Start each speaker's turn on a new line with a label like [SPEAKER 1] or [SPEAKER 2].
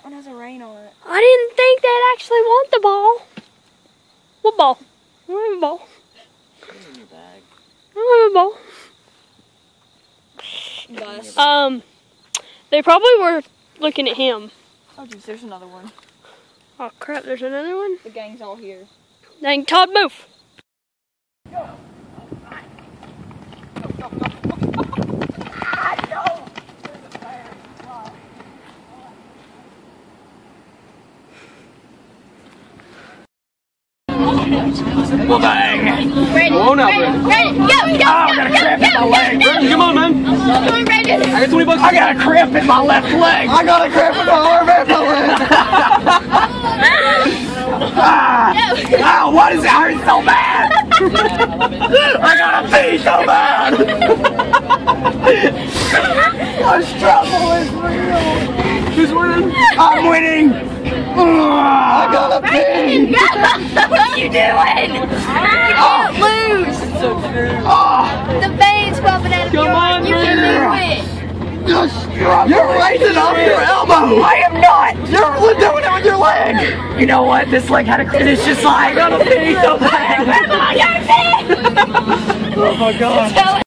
[SPEAKER 1] that one has a rain on it.
[SPEAKER 2] I didn't think they'd actually want the ball. What ball? I don't have a ball. I don't have a ball. Um, they probably were looking at him.
[SPEAKER 1] Oh, jeez, there's another one.
[SPEAKER 2] Oh crap! There's another one.
[SPEAKER 1] The gang's all here.
[SPEAKER 2] Dang, Todd, move.
[SPEAKER 3] Well, dang. Won't open.
[SPEAKER 4] Ready, go, go,
[SPEAKER 3] Oh, I got a cramp in my leg. Come on, man.
[SPEAKER 4] go, ready.
[SPEAKER 3] I got 20 bucks. I got a cramp in my left leg. I got a cramp in my arm and my leg. ah, ah, why does it hurt so bad? I gotta pee so bad. the struggle is real. Who's winning? I'm winning. Ah, I gotta pee.
[SPEAKER 4] What are you doing?
[SPEAKER 3] You can't
[SPEAKER 4] Lose.
[SPEAKER 3] oh.
[SPEAKER 4] The veins popping out of
[SPEAKER 3] Come
[SPEAKER 4] your
[SPEAKER 3] on,
[SPEAKER 4] You can
[SPEAKER 3] man.
[SPEAKER 4] do it.
[SPEAKER 3] You're raising up your elbow. I am not. You're doing it with your leg. You know what? This leg had a. It's just like. I gotta pee so bad. oh my god.